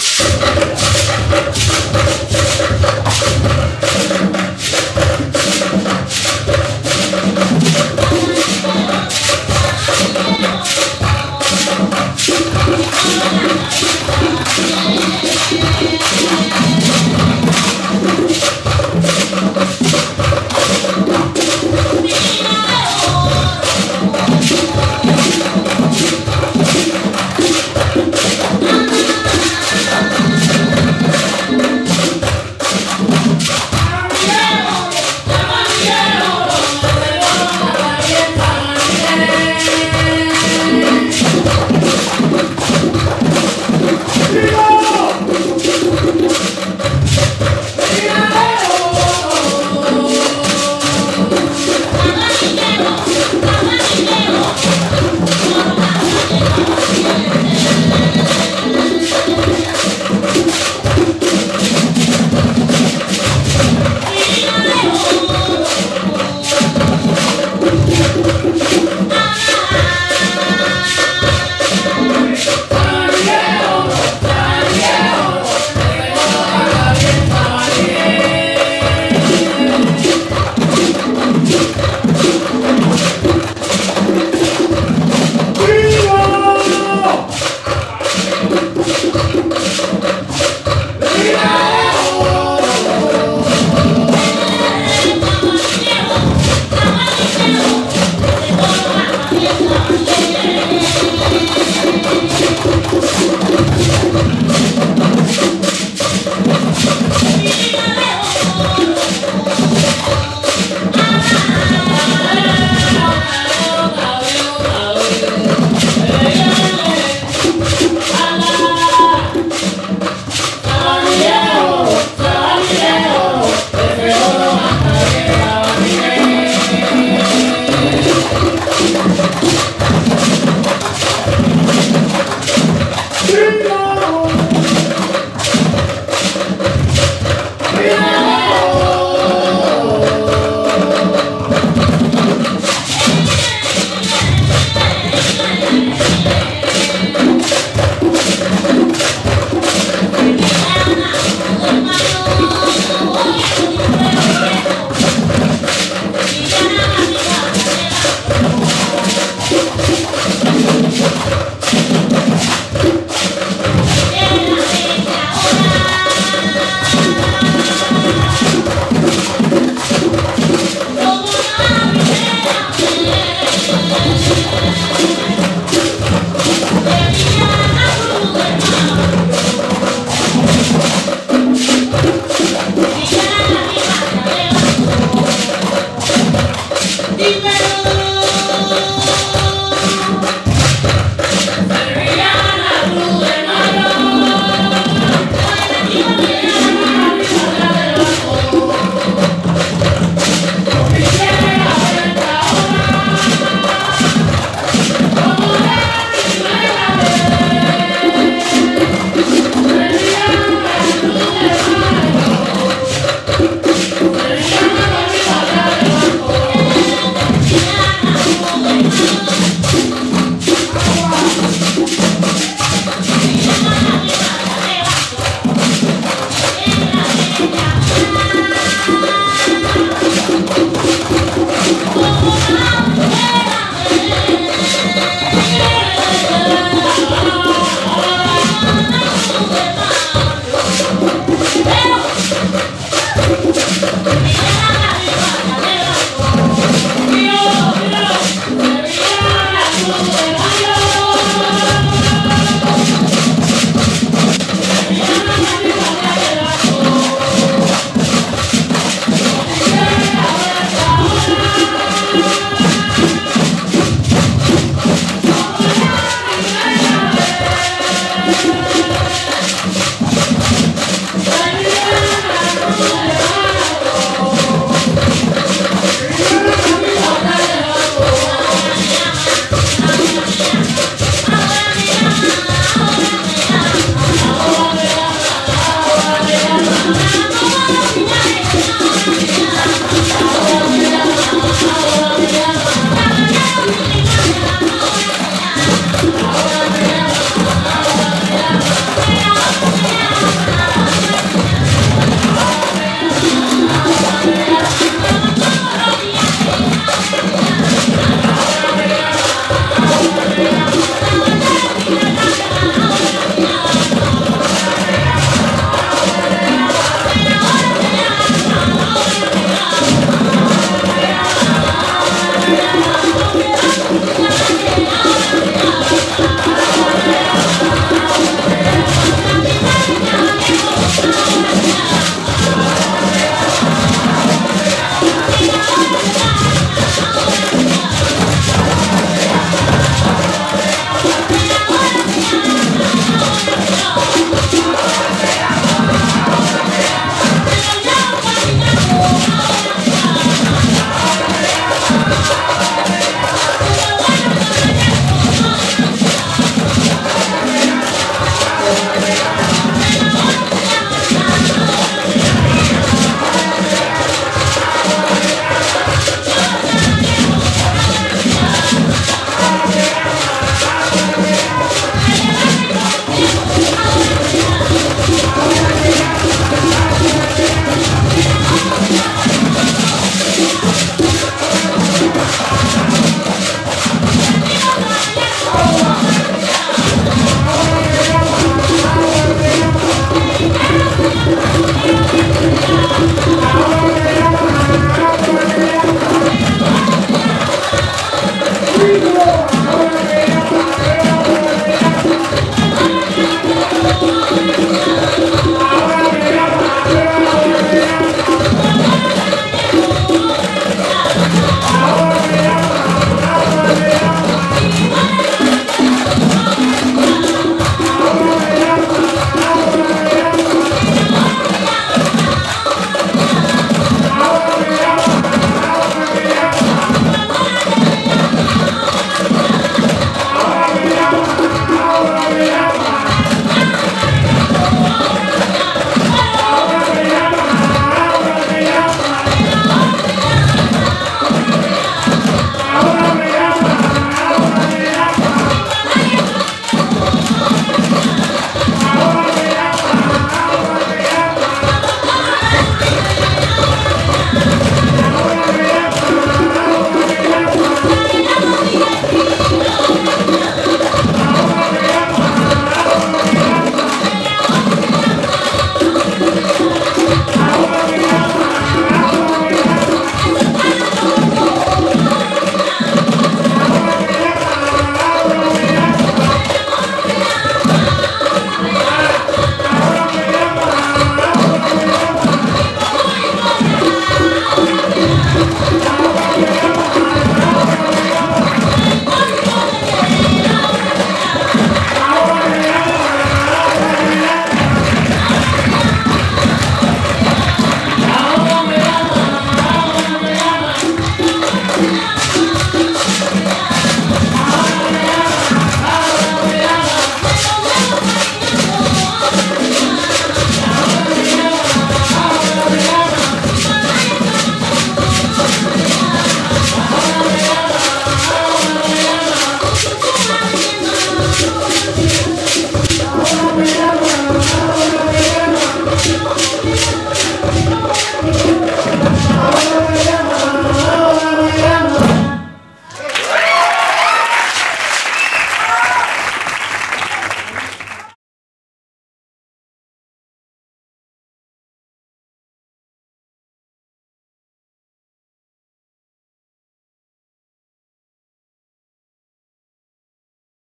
ハハハハ! Dímelo.